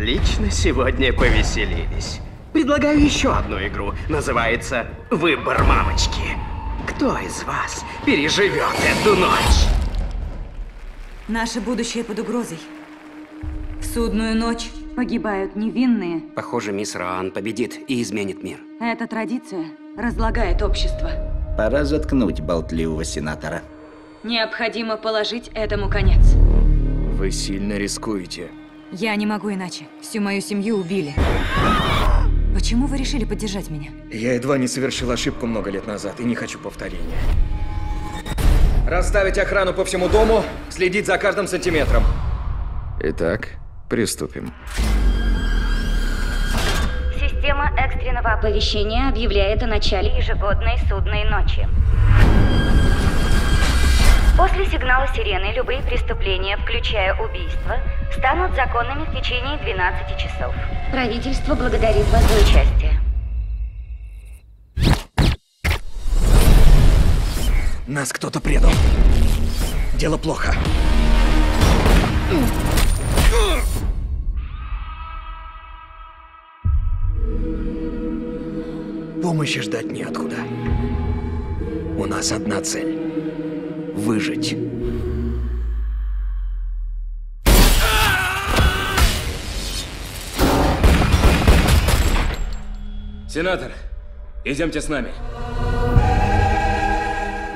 Отлично, сегодня повеселились. Предлагаю еще одну игру. Называется «Выбор мамочки». Кто из вас переживет эту ночь? Наше будущее под угрозой. В судную ночь погибают невинные. Похоже, мисс Раан победит и изменит мир. Эта традиция разлагает общество. Пора заткнуть болтливого сенатора. Необходимо положить этому конец. Вы сильно рискуете. Я не могу иначе. Всю мою семью убили. Почему вы решили поддержать меня? Я едва не совершил ошибку много лет назад и не хочу повторения. Расставить охрану по всему дому, следить за каждым сантиметром. Итак, приступим. Система экстренного оповещения объявляет о начале ежегодной судной ночи. После сигнала сирены любые преступления, включая убийство, станут законными в течение 12 часов. Правительство благодарит вас за участие. Нас кто-то предал. Дело плохо. Помощи ждать неоткуда. У нас одна цель — выжить. Сенатор, идемте с нами.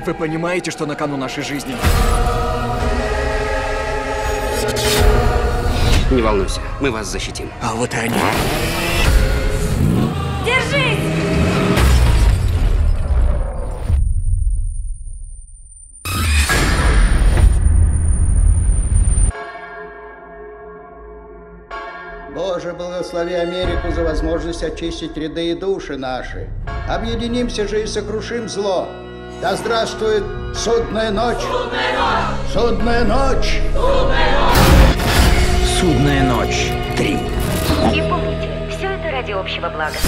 Вы понимаете, что на кону нашей жизни? Не волнуйся, мы вас защитим. А вот и они. Держись! Боже, благослови Америку за возможность очистить ряды и души наши. Объединимся же и сокрушим зло. Да здравствует судная ночь! Судная ночь! Судная ночь! Судная ночь. Три. И помните, все это ради общего блага.